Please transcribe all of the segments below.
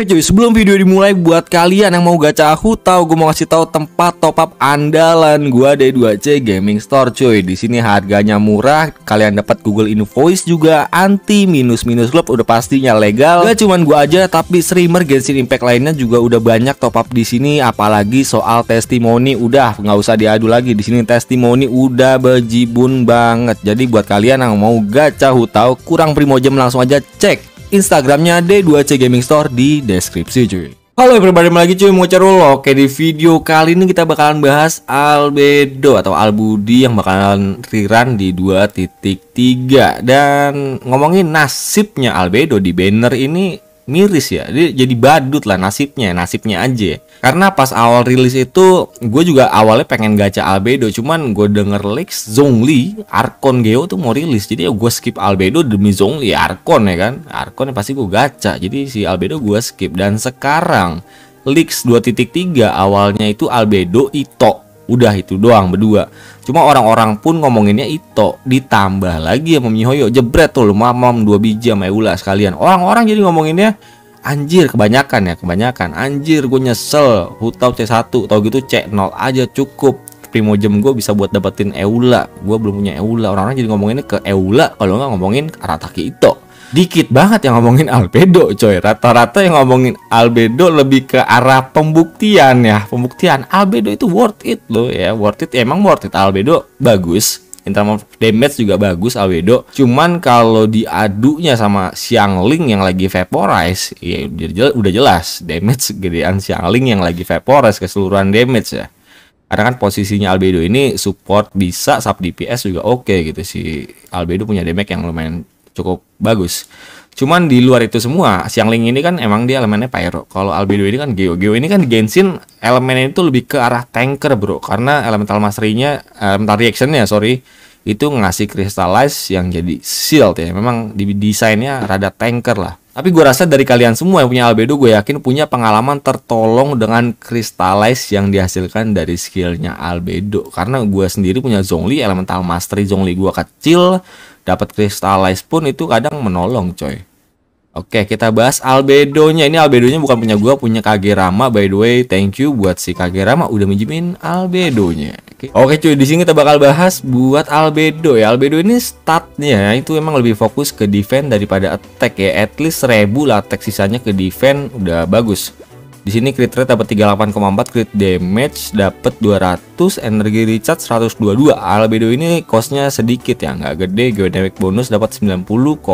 Oke cuy, sebelum video dimulai buat kalian yang mau gacha aku tahu gue mau kasih tahu tempat top up andalan gua D2C Gaming Store cuy. Di sini harganya murah, kalian dapat Google Invoice juga anti minus minus klub udah pastinya legal. Gak cuman gua aja tapi streamer Genshin Impact lainnya juga udah banyak top up di sini apalagi soal testimoni udah nggak usah diadu lagi di sini testimoni udah bejibun banget. Jadi buat kalian yang mau gacha tahu kurang primo jam langsung aja cek Instagramnya D2C Gaming Store di deskripsi cuy. Halo everybody, lagi cuy mau cerul Oke di video kali ini kita bakalan bahas albedo atau albudi yang bakalan rerun di 2.3 Dan ngomongin nasibnya albedo di banner ini miris ya. Dia jadi badut lah nasibnya nasibnya aja. Karena pas awal rilis itu gue juga awalnya pengen gacha albedo cuman gue denger leaks Zhongli Arkon Geo tuh mau rilis jadi ya gue skip albedo demi Zhongli Arkon ya kan? Arkon ya pasti gue gacha jadi si albedo gue skip. Dan sekarang leaks 2.3 awalnya itu albedo Ito udah itu doang berdua. Cuma orang-orang pun ngomonginnya Ito ditambah lagi sama Mihoyo jebret tuh mamam dua biji sama Eula sekalian. Orang-orang jadi ngomonginnya anjir kebanyakan ya kebanyakan. Anjir gue nyesel hutau C1 tau gitu C0 aja cukup. Primo Gem gue bisa buat dapetin Eula. Gue belum punya Eula. Orang-orang jadi ngomonginnya ke Eula kalau nggak ngomongin Arataki Ito dikit banget yang ngomongin albedo coy. Rata-rata yang ngomongin albedo lebih ke arah pembuktian ya. Pembuktian. Albedo itu worth it loh ya. Worth it emang worth it. Albedo bagus. In term of damage juga bagus albedo. Cuman kalau diadunya sama Xiangling yang lagi vaporize ya udah jelas. Damage gedean Xiangling yang lagi vaporize keseluruhan damage ya. Karena kan posisinya Albedo ini support bisa sub DPS juga oke okay gitu. Si Albedo punya damage yang lumayan cukup bagus. Cuman di luar itu semua, Xiangling ini kan emang dia elemennya pyro. Kalau Albedo ini kan Geo. Geo ini kan Genshin elemennya itu lebih ke arah tanker, Bro. Karena elemental mastery-nya, elemental reaction-nya, sorry, itu ngasih crystallize yang jadi shield ya. Memang di desainnya rada tanker lah. Tapi gue rasa dari kalian semua yang punya albedo gue yakin punya pengalaman tertolong dengan crystallize yang dihasilkan dari skillnya albedo. Karena gue sendiri punya Zhongli elemental mastery Zhongli gue kecil dapat crystallize pun itu kadang menolong coy. Oke kita bahas albedonya. Ini albedonya bukan punya gua punya Kagerama by the way. Thank you buat si Kagerama udah minjemin albedonya. Oke, Oke cuy di sini kita bakal bahas buat albedo ya. Albedo ini statnya itu emang lebih fokus ke defense daripada attack ya. At least 1000 lah attack sisanya ke defense udah bagus di sini crit rate dapat 38,4, crit damage dapat 200, energi recharge 122. Albedo ini costnya sedikit ya, nggak gede. Geodynamic bonus dapat 90,4.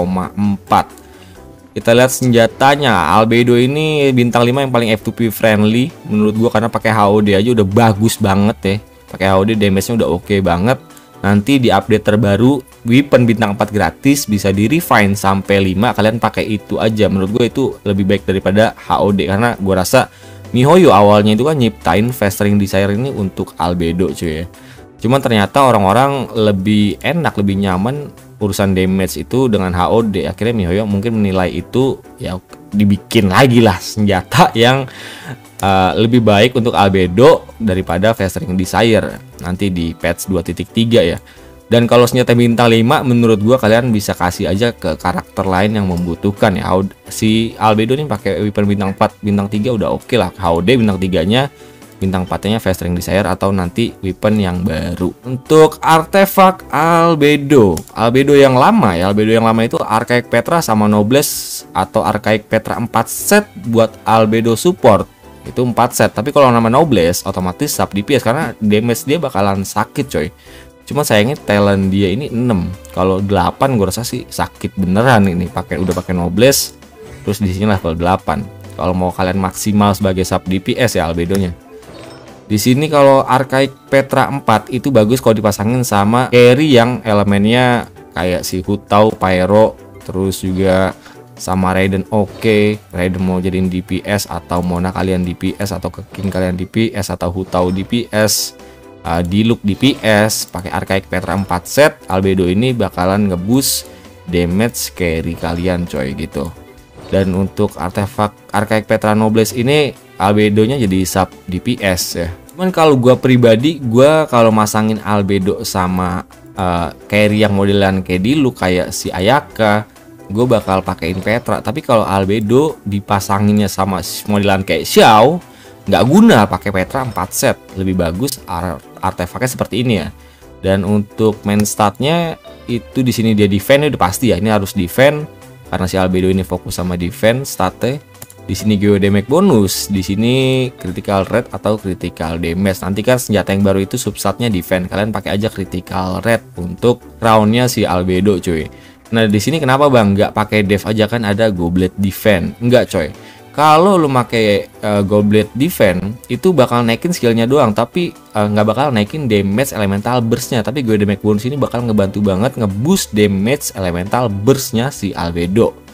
Kita lihat senjatanya. Albedo ini bintang 5 yang paling F2P friendly menurut gua karena pakai HOD aja udah bagus banget ya. Pakai HOD damage-nya udah oke okay banget. Nanti di update terbaru weapon bintang 4 gratis bisa di refine sampai 5 kalian pakai itu aja. Menurut gue itu lebih baik daripada HOD karena gue rasa Mihoyo awalnya itu kan nyiptain fast ring desire ini untuk albedo cuy ya. Cuman ternyata orang-orang lebih enak lebih nyaman urusan damage itu dengan HOD akhirnya Mihoyo mungkin menilai itu ya dibikin lagi lah senjata yang uh, lebih baik untuk albedo daripada fast ring desire nanti di patch 2.3 ya. Dan kalau senjata bintang 5 menurut gua kalian bisa kasih aja ke karakter lain yang membutuhkan ya. Si Albedo ini pakai weapon bintang 4, bintang 3 udah oke okay lah. HOD bintang 3-nya bintang 4-nya fast ring desire atau nanti weapon yang baru. Untuk artefak Albedo, Albedo yang lama ya, Albedo yang lama itu Archaic Petra sama Nobles atau Archaic Petra 4 set buat Albedo support itu 4 set. Tapi kalau nama Nobles otomatis sub DPS karena damage dia bakalan sakit coy. Cuma sayangnya talent dia ini 6 kalau 8 gue rasa sih sakit beneran ini. Pakai udah pakai Nobles terus di sini level 8 kalau mau kalian maksimal sebagai sub DPS ya albedonya. Di sini kalau Archaic Petra 4 itu bagus kalau dipasangin sama carry yang elemennya kayak si Hutau, Pyro, terus juga sama Raiden oke okay. Raiden mau jadiin DPS atau Mona kalian DPS atau ke King kalian DPS atau Hutau DPS uh, Diluc DPS pakai Archaic Petra 4 set Albedo ini bakalan ngebus damage carry kalian coy gitu dan untuk artefak Archaic Petra Nobles ini albedonya jadi sub DPS ya cuman kalau gua pribadi gua kalau masangin albedo sama uh, carry yang modelan kayak Diluc kayak si Ayaka gue bakal pakein Petra. Tapi kalau Albedo dipasanginnya sama modelan kayak Xiao nggak guna pakai Petra 4 set. Lebih bagus artefaknya seperti ini ya. Dan untuk main statnya itu di sini dia defend udah pasti ya. Ini harus defend. Karena si Albedo ini fokus sama defense statnya. Di sini damage bonus, di sini critical red atau critical damage. Nanti kan senjata yang baru itu substatnya defense. Kalian pakai aja critical red untuk crownnya si Albedo, cuy. Nah di sini kenapa bang nggak pakai dev aja kan ada goblet defense? Enggak, coy. Kalau lu pakai uh, goblet defense itu bakal naikin skillnya doang, tapi uh, nggak bakal naikin damage elemental burstnya. Tapi gue damage bonus ini bakal ngebantu banget ngeboost damage elemental burstnya si Albedo.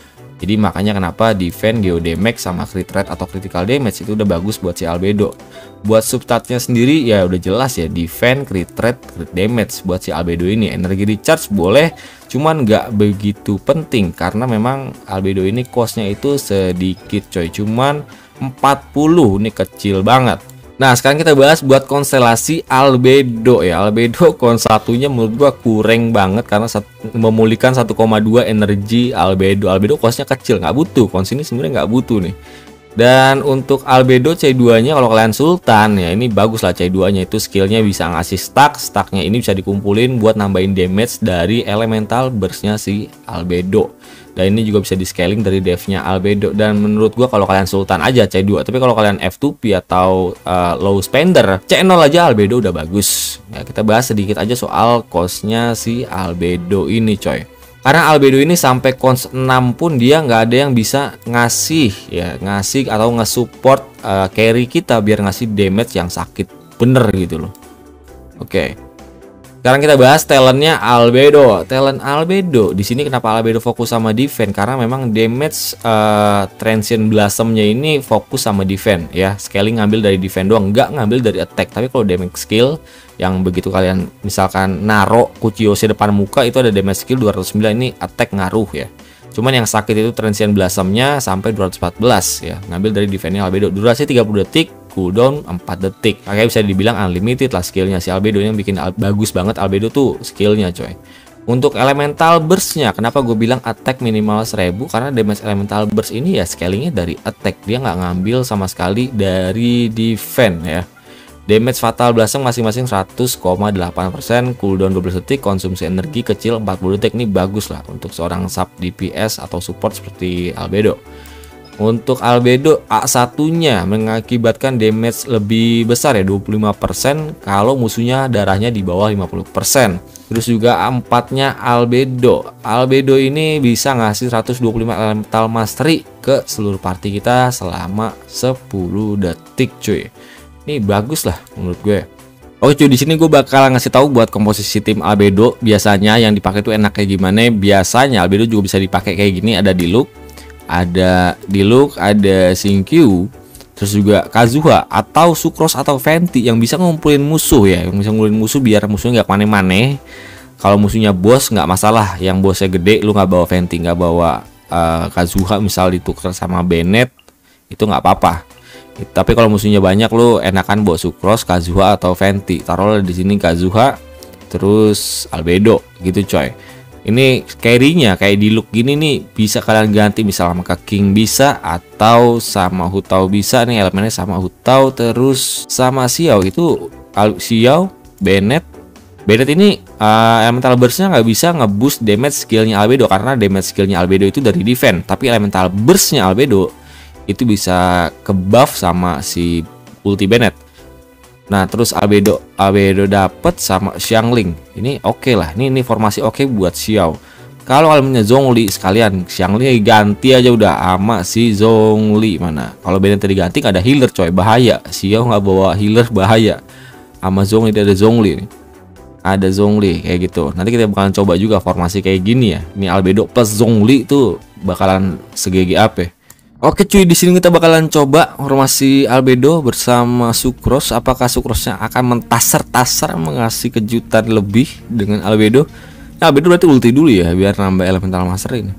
Jadi makanya kenapa defend, geodamage sama crit rate atau critical damage itu udah bagus buat si Albedo. Buat substatnya sendiri ya udah jelas ya defend, crit rate, crit damage buat si Albedo ini. Energi recharge boleh, cuman nggak begitu penting karena memang Albedo ini costnya itu sedikit coy. Cuman 40 ini kecil banget. Nah sekarang kita bahas buat konstelasi albedo ya. Albedo kon satunya menurut gua kurang banget Karena memulihkan 1,2 energi albedo. Albedo costnya kecil nggak butuh. Kons ini sebenarnya nggak butuh nih. Dan untuk albedo C2 nya kalau kalian sultan ya ini bagus lah C2 nya itu skillnya bisa ngasih stack stacknya ini bisa dikumpulin buat nambahin damage dari elemental burstnya si albedo dan ini juga bisa di scaling dari devnya albedo. Dan menurut gua kalau kalian sultan aja C2 tapi kalau kalian F2P atau uh, low spender C0 aja albedo udah bagus. Ya kita bahas sedikit aja soal costnya si albedo ini coy. Karena albedo ini sampai cons 6 pun dia nggak ada yang bisa ngasih ya ngasih atau nge-support uh, carry kita biar ngasih damage yang sakit. Bener gitu loh. Oke. okay. Sekarang kita bahas talentnya Albedo. Talent Albedo di sini kenapa Albedo fokus sama defense? Karena memang damage uh, transient blossomnya ini fokus sama defense ya. Scaling ngambil dari defense doang, nggak ngambil dari attack. Tapi kalau damage skill yang begitu kalian misalkan naro Kuchiyose depan muka itu ada damage skill 209 ini attack ngaruh ya. Cuman yang sakit itu transient blossomnya sampai 214 ya. Ngambil dari defense Albedo. Durasi 30 detik, cooldown 4 detik. Makanya bisa dibilang unlimited lah skillnya. Si Albedo yang bikin al bagus banget Albedo tuh skillnya coy. Untuk elemental burstnya kenapa gue bilang attack minimal 1000 karena damage elemental burst ini ya scalingnya dari attack. Dia nggak ngambil sama sekali dari defense ya. Damage fatal blossom masing-masing 100,8% Cooldown 12 detik Konsumsi energi kecil 40 detik. Ini bagus lah untuk seorang sub DPS atau support seperti Albedo untuk albedo A1-nya mengakibatkan damage lebih besar ya 25% kalau musuhnya darahnya di bawah 50%. Terus juga A4-nya albedo. Albedo ini bisa ngasih 125 elemental mastery ke seluruh party kita selama 10 detik cuy. Ini bagus lah menurut gue. Oke cuy, di sini gue bakal ngasih tahu buat komposisi tim Albedo biasanya yang dipakai itu enak kayak gimana. Biasanya Albedo juga bisa dipakai kayak gini ada di look ada Diluc, ada Sinkyu, terus juga Kazuha atau Sucrose atau Venti yang bisa ngumpulin musuh ya, yang bisa ngumpulin musuh biar musuhnya nggak mana-mana. Kalau musuhnya bos nggak masalah, yang bosnya gede lu nggak bawa Venti, nggak bawa uh, Kazuha misal ditukar sama Bennett itu nggak apa-apa. Tapi kalau musuhnya banyak lu enakan bawa Sucrose, Kazuha atau Venti. Taruhlah di sini Kazuha terus Albedo gitu coy ini carry-nya kayak di look gini nih bisa kalian ganti misal sama King bisa atau sama Hutau bisa nih elemennya sama Hutau terus sama Xiao. Itu Xiao Bennett. Bennett ini uh, elemental burstnya nggak bisa ngeboost damage skillnya Albedo karena damage skillnya Albedo itu dari defense tapi elemental burstnya Albedo itu bisa ke buff sama si ulti Bennett Nah, terus Albedo Albedo dapat sama Xiangling. Ini oke okay lah. Ini ini formasi oke okay buat Xiao. Kalau elemennya Zhongli sekalian Xiangling ganti aja udah ama si Zhongli mana. Kalau beda tadi ganti ada healer coy, bahaya. Xiao nggak bawa healer bahaya. Ama Zhongli ada Zhongli nih. Ada Zhongli kayak gitu. Nanti kita bakalan coba juga formasi kayak gini ya. Ini Albedo plus Zhongli tuh bakalan segege apa? Ya? Oke cuy, di sini kita bakalan coba formasi albedo bersama Sucrose. Apakah Sucrose-nya akan mentasar-tasar mengasih kejutan lebih dengan albedo? Nah, albedo berarti ulti dulu ya biar nambah elemental master ini.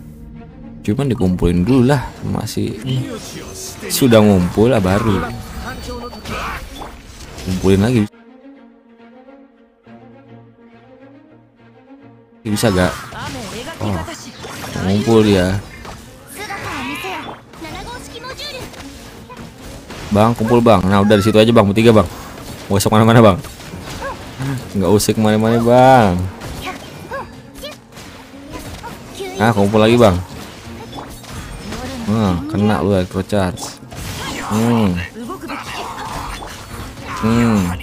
Cuman dikumpulin dulu lah, masih sudah ngumpul lah baru. Kumpulin lagi. Bisa gak? Oh. Ngumpul dia. Bang, kumpul bang. Nah udah di situ aja bang, bertiga bang. Gak usah ke mana-mana bang. Nggak usah ke mana-mana bang. Nah kumpul lagi bang. Nah, kena lu electro charge. Hmm. Hmm.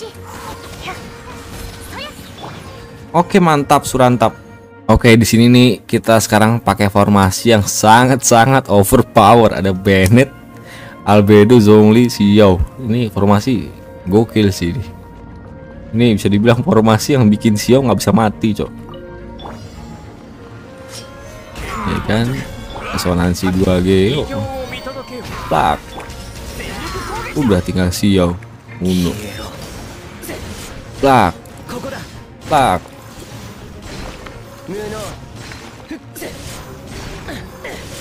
Ya. Oke mantap Surantap. Oke di sini nih kita sekarang pakai formasi yang sangat-sangat overpower. Ada Bennett, Albedo, Zongli, Xiao. Ini formasi gokil sih ini. Ini bisa dibilang formasi yang bikin Xiao nggak bisa mati cok. Ya kan? Resonansi 2G. Tak. Udah tinggal Xiao. Uno. Tak. Tak.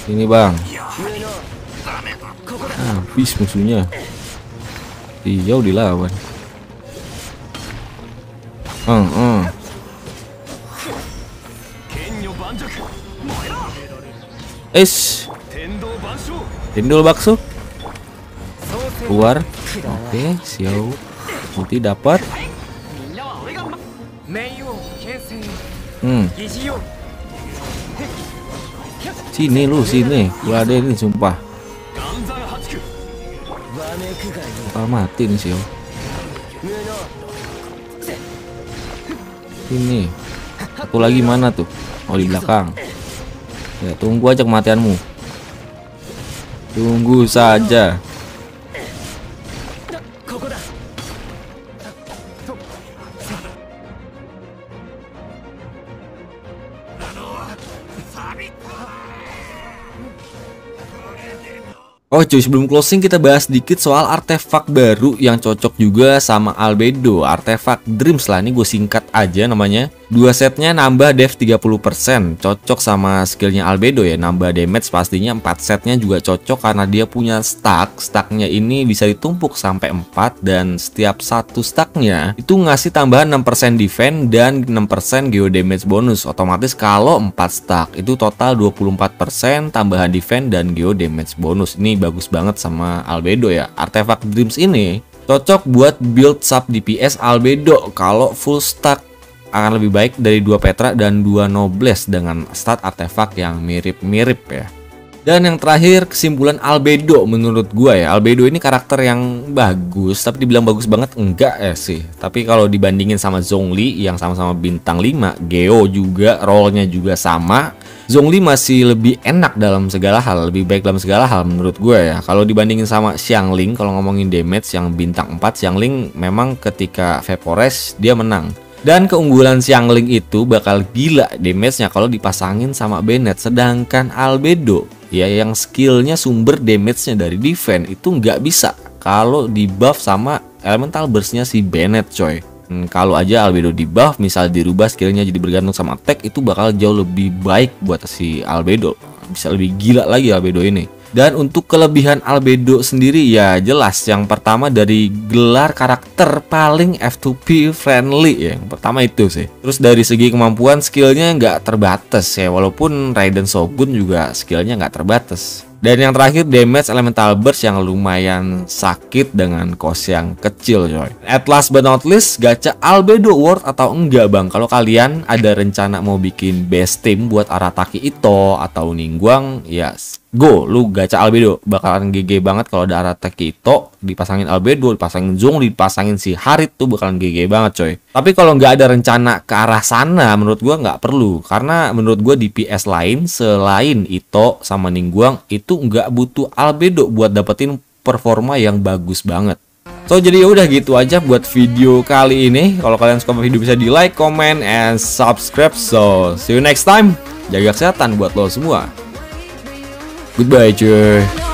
Ini bang. Ah, habis musuhnya. Riau dilawan. Hmm, hmm. Es. Tendul bakso. Keluar. Oke, okay, siau. Dapat. Hmm. Sini lu sini, gua ada ini sumpah. Apa mati nih sih. sini Aku lagi mana tuh? Oh di belakang. Ya tunggu aja kematianmu. Tunggu saja. Oh cuy sebelum closing kita bahas dikit soal artefak baru yang cocok juga sama Albedo Artefak Dreams lah. Ini gue singkat aja namanya Dua setnya nambah dev 30% Cocok sama skillnya Albedo ya Nambah damage pastinya 4 setnya juga cocok karena dia punya stack. Stacknya ini bisa ditumpuk sampai 4 Dan setiap satu stacknya itu ngasih tambahan 6% defense dan 6% geo damage bonus. Otomatis kalau 4 stack itu total 24% tambahan defense dan geo damage bonus. Ini bagus banget sama Albedo ya. Artefak Dreams ini cocok buat build sub DPS Albedo. Kalau full stack akan lebih baik dari dua Petra dan dua Nobles dengan stat artefak yang mirip-mirip ya. Dan yang terakhir kesimpulan Albedo menurut gua ya. Albedo ini karakter yang bagus tapi dibilang bagus banget enggak ya sih. Tapi kalau dibandingin sama Zhongli yang sama-sama bintang 5 Geo juga role-nya juga sama. Zhongli masih lebih enak dalam segala hal Lebih baik dalam segala hal menurut gue ya. Kalau dibandingin sama Xiangling Kalau ngomongin damage yang bintang 4 Xiangling memang ketika Vapores dia menang dan keunggulan Xiangling itu bakal gila damage-nya kalau dipasangin sama Bennett. Sedangkan Albedo ya yang skillnya sumber damage-nya dari defense itu nggak bisa kalau di buff sama elemental burst-nya si Bennett coy. Hmm, kalau aja Albedo di buff misal dirubah skillnya jadi bergantung sama attack itu bakal jauh lebih baik buat si Albedo. Bisa lebih gila lagi Albedo ini. Dan untuk kelebihan Albedo sendiri ya jelas yang pertama dari gelar karakter paling F2P friendly ya. Yang pertama itu sih. Terus dari segi kemampuan skillnya nggak terbatas ya walaupun Raiden Shogun juga skillnya nggak terbatas. Dan yang terakhir damage elemental burst yang lumayan sakit dengan cost yang kecil coy. At last but not least gacha Albedo worth atau enggak bang? Kalau kalian ada rencana mau bikin best team buat Arataki Ito atau Ningguang ya go lu gacha albedo bakalan GG banget kalau ada Arata Kito dipasangin albedo dipasangin Zong dipasangin si Harit tuh bakalan GG banget coy tapi kalau nggak ada rencana ke arah sana menurut gua nggak perlu karena menurut gua di PS lain selain Ito sama Ningguang itu nggak butuh albedo buat dapetin performa yang bagus banget So jadi ya udah gitu aja buat video kali ini. Kalau kalian suka video bisa di like, comment, and subscribe. So see you next time. Jaga kesehatan buat lo semua. Goodbye cuy.